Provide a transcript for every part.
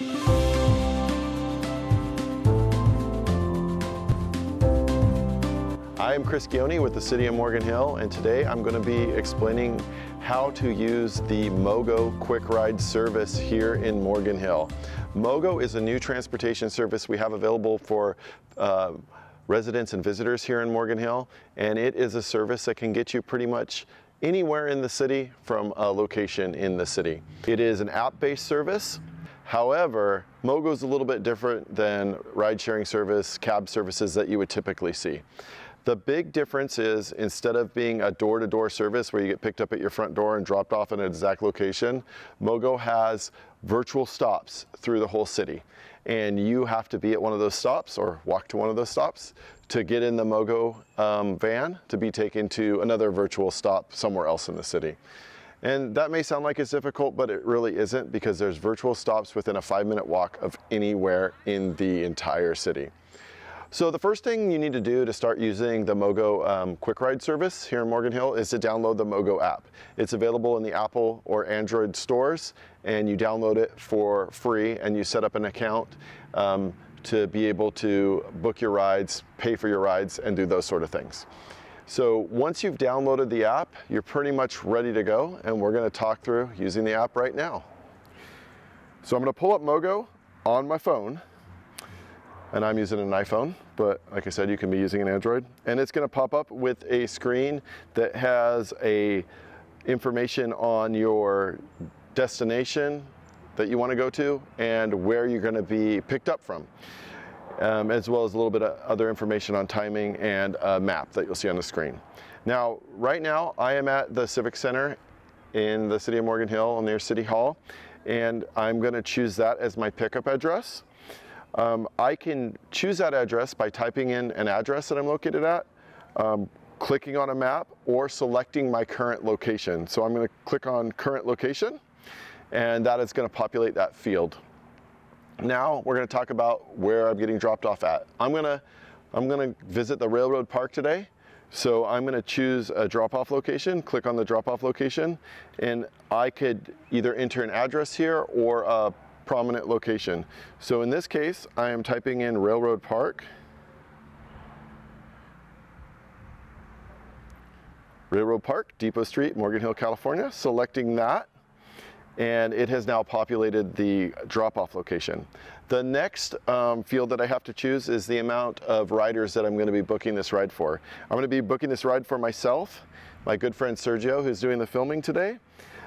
I am Chris Ghione with the City of Morgan Hill and today I'm going to be explaining how to use the Mogo Quick Ride service here in Morgan Hill. Mogo is a new transportation service we have available for uh, residents and visitors here in Morgan Hill and it is a service that can get you pretty much anywhere in the city from a location in the city. It is an app-based service However, Mogo is a little bit different than ride sharing service, cab services that you would typically see. The big difference is instead of being a door-to-door service where you get picked up at your front door and dropped off in an exact location, Mogo has virtual stops through the whole city. And you have to be at one of those stops or walk to one of those stops to get in the Mogo um, van to be taken to another virtual stop somewhere else in the city. And that may sound like it's difficult, but it really isn't because there's virtual stops within a five minute walk of anywhere in the entire city. So the first thing you need to do to start using the Mogo um, Quick Ride service here in Morgan Hill is to download the Mogo app. It's available in the Apple or Android stores and you download it for free and you set up an account um, to be able to book your rides, pay for your rides and do those sort of things. So once you've downloaded the app, you're pretty much ready to go and we're gonna talk through using the app right now. So I'm gonna pull up Mogo on my phone and I'm using an iPhone, but like I said, you can be using an Android. And it's gonna pop up with a screen that has a information on your destination that you wanna go to and where you're gonna be picked up from. Um, as well as a little bit of other information on timing and a map that you'll see on the screen. Now, right now, I am at the Civic Center in the city of Morgan Hill near City Hall, and I'm gonna choose that as my pickup address. Um, I can choose that address by typing in an address that I'm located at, um, clicking on a map, or selecting my current location. So I'm going to click on current location, and that is going to populate that field. Now we're going to talk about where I'm getting dropped off at. I'm going to I'm going to visit the railroad park today. So I'm going to choose a drop-off location, click on the drop-off location, and I could either enter an address here or a prominent location. So in this case, I am typing in Railroad Park. Railroad Park, Depot Street, Morgan Hill, California, selecting that and it has now populated the drop-off location. The next um, field that I have to choose is the amount of riders that I'm going to be booking this ride for. I'm going to be booking this ride for myself, my good friend Sergio, who's doing the filming today,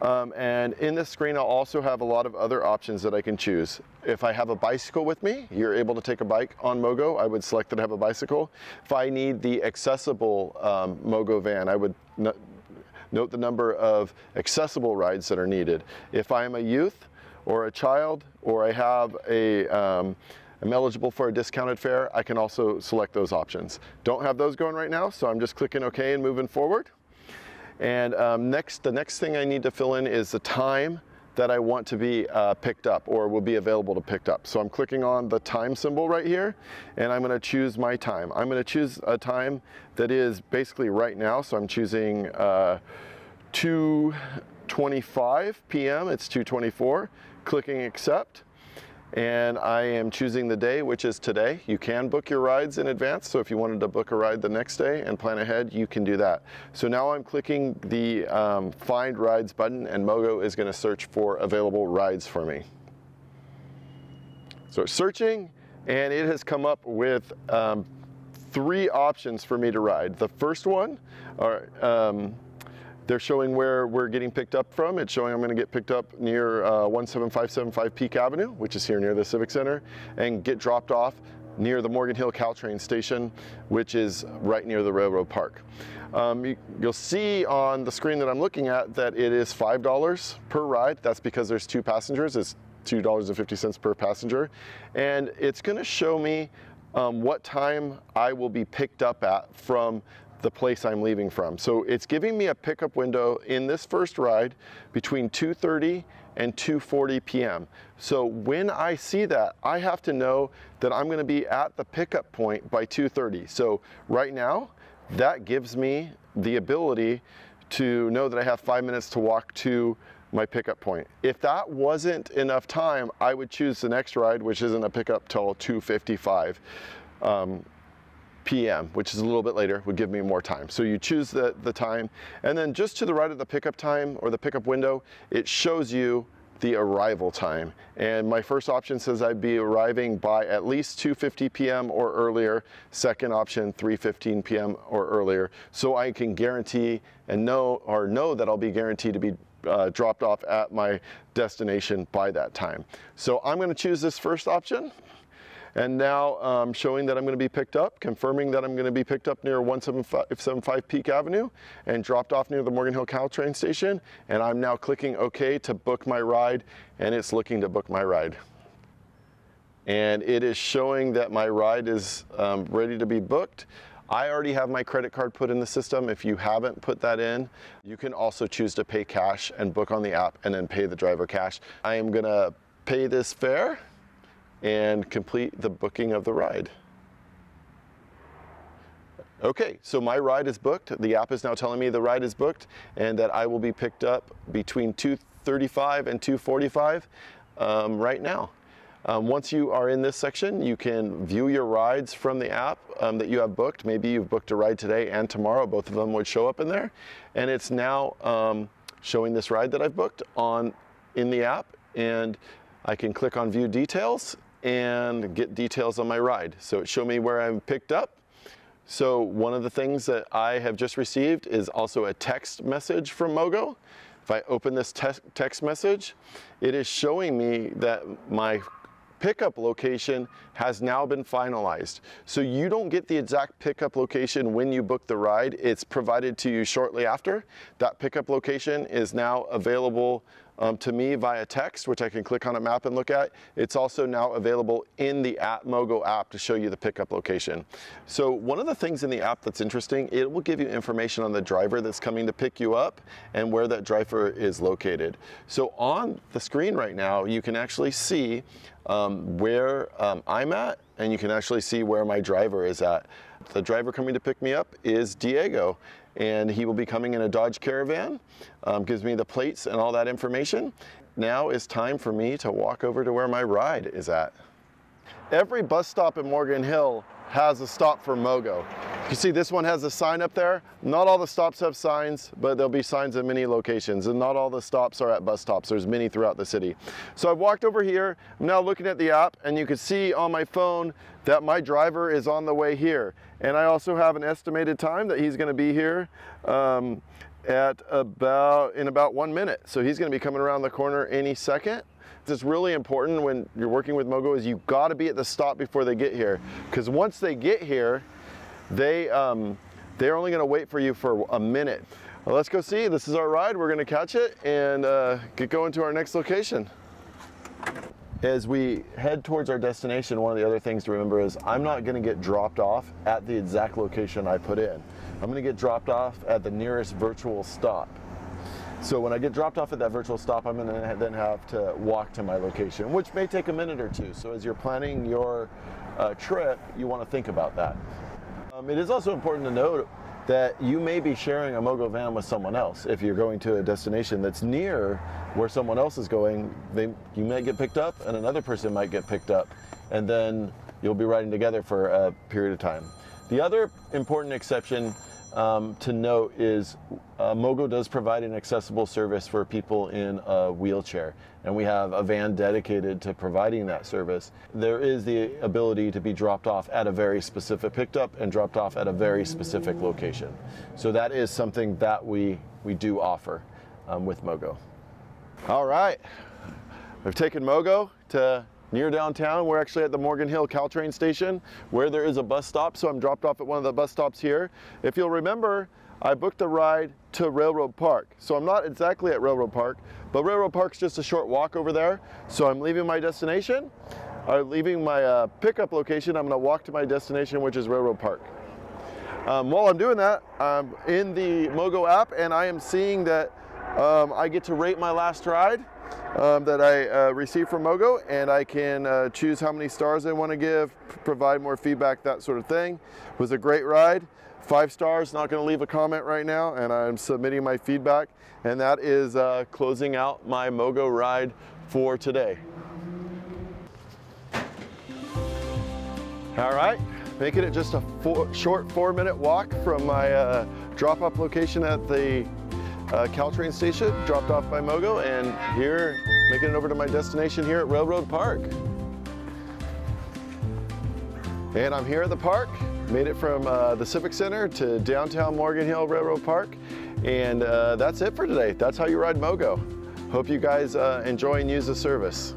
um, and in this screen, I'll also have a lot of other options that I can choose. If I have a bicycle with me, you're able to take a bike on Mogo. I would select that I have a bicycle. If I need the accessible um, Mogo van, I would note the number of accessible rides that are needed. If I am a youth or a child, or I have a, um, I'm eligible for a discounted fare, I can also select those options. Don't have those going right now, so I'm just clicking OK and moving forward. And um, next, the next thing I need to fill in is the time that I want to be uh, picked up or will be available to picked up. So I'm clicking on the time symbol right here and I'm gonna choose my time. I'm gonna choose a time that is basically right now. So I'm choosing uh, 2.25 p.m. It's 2.24, clicking accept and I am choosing the day, which is today. You can book your rides in advance, so if you wanted to book a ride the next day and plan ahead, you can do that. So now I'm clicking the um, Find Rides button, and Mogo is gonna search for available rides for me. So searching, and it has come up with um, three options for me to ride. The first one are, um, they're showing where we're getting picked up from. It's showing I'm going to get picked up near uh, 17575 Peak Avenue, which is here near the Civic Center, and get dropped off near the Morgan Hill Caltrain station, which is right near the railroad park. Um, you, will see on the screen that I'm looking at that it is $5 per ride. That's because there's two passengers. It's $2.50 per passenger. And it's going to show me um, what time I will be picked up at from the place I'm leaving from. So it's giving me a pickup window in this first ride between 2.30 and 2.40 p.m. So when I see that, I have to know that I'm gonna be at the pickup point by 2.30. So right now, that gives me the ability to know that I have five minutes to walk to my pickup point. If that wasn't enough time, I would choose the next ride, which isn't a pickup till 2.55 um, p.m., which is a little bit later, would give me more time. So you choose the, the time, and then just to the right of the pickup time or the pickup window, it shows you the arrival time. And my first option says I'd be arriving by at least 2.50 p.m. or earlier. Second option, 3.15 p.m. or earlier. So I can guarantee and know or know that I'll be guaranteed to be uh, dropped off at my destination by that time. So I'm gonna choose this first option. And now um, showing that I'm going to be picked up, confirming that I'm going to be picked up near 175 Peak Avenue and dropped off near the Morgan Hill Caltrain station. And I'm now clicking OK to book my ride, and it's looking to book my ride. And it is showing that my ride is um, ready to be booked. I already have my credit card put in the system. If you haven't put that in, you can also choose to pay cash and book on the app and then pay the driver cash. I am gonna pay this fare and complete the booking of the ride. Okay, so my ride is booked. The app is now telling me the ride is booked and that I will be picked up between 2.35 and 2.45 um, right now. Um, once you are in this section, you can view your rides from the app um, that you have booked. Maybe you've booked a ride today and tomorrow. Both of them would show up in there. And it's now um, showing this ride that I've booked on in the app. And I can click on view details and get details on my ride. So it showed me where I'm picked up. So one of the things that I have just received is also a text message from Mogo. If I open this te text message, it is showing me that my pickup location has now been finalized. So you don't get the exact pickup location when you book the ride. It's provided to you shortly after. That pickup location is now available um, to me via text, which I can click on a map and look at. It's also now available in the app, Mogo app to show you the pickup location. So one of the things in the app that's interesting, it will give you information on the driver that's coming to pick you up and where that driver is located. So on the screen right now, you can actually see um, where um, I'm at and you can actually see where my driver is at. The driver coming to pick me up is Diego and he will be coming in a Dodge Caravan. Um, gives me the plates and all that information. Now is time for me to walk over to where my ride is at. Every bus stop in Morgan Hill has a stop for Mogo. You see this one has a sign up there. Not all the stops have signs, but there'll be signs at many locations and not all the stops are at bus stops. There's many throughout the city. So I've walked over here, I'm now looking at the app and you can see on my phone that my driver is on the way here. And I also have an estimated time that he's gonna be here um, at about, in about one minute. So he's gonna be coming around the corner any second. It's really important when you're working with Mogo is you gotta be at the stop before they get here. Because once they get here, they, um, they're only gonna wait for you for a minute. Well, let's go see, this is our ride. We're gonna catch it and uh, get going to our next location. As we head towards our destination, one of the other things to remember is I'm not gonna get dropped off at the exact location I put in. I'm gonna get dropped off at the nearest virtual stop. So when I get dropped off at that virtual stop, I'm gonna then have to walk to my location, which may take a minute or two. So as you're planning your uh, trip, you wanna think about that. Um, it is also important to note that you may be sharing a Mogo van with someone else. If you're going to a destination that's near where someone else is going, they, you may get picked up and another person might get picked up and then you'll be riding together for a period of time. The other important exception um, to note is uh, Mogo does provide an accessible service for people in a wheelchair, and we have a van dedicated to providing that service. There is the ability to be dropped off at a very specific, picked up and dropped off at a very specific location. So that is something that we, we do offer um, with Mogo. All right, we've taken Mogo to near downtown. We're actually at the Morgan Hill Caltrain station where there is a bus stop. So I'm dropped off at one of the bus stops here. If you'll remember, I booked a ride to Railroad Park. So I'm not exactly at Railroad Park, but Railroad Park's just a short walk over there. So I'm leaving my destination. I'm leaving my uh, pickup location. I'm gonna walk to my destination, which is Railroad Park. Um, while I'm doing that, I'm in the Mogo app and I am seeing that um, I get to rate my last ride um, that I uh, received from Mogo and I can uh, choose how many stars I want to give, provide more feedback, that sort of thing. It was a great ride. five stars, not gonna leave a comment right now, and I'm submitting my feedback, and that is uh, closing out my Mogo ride for today. All right, making it just a four, short four minute walk from my uh, drop off location at the uh, Caltrain station, dropped off by Mogo, and here, making it over to my destination here at Railroad Park. And I'm here at the park, made it from uh, the Civic Center to downtown Morgan Hill Railroad Park. And uh, that's it for today. That's how you ride Mogo. Hope you guys uh, enjoy and use the service.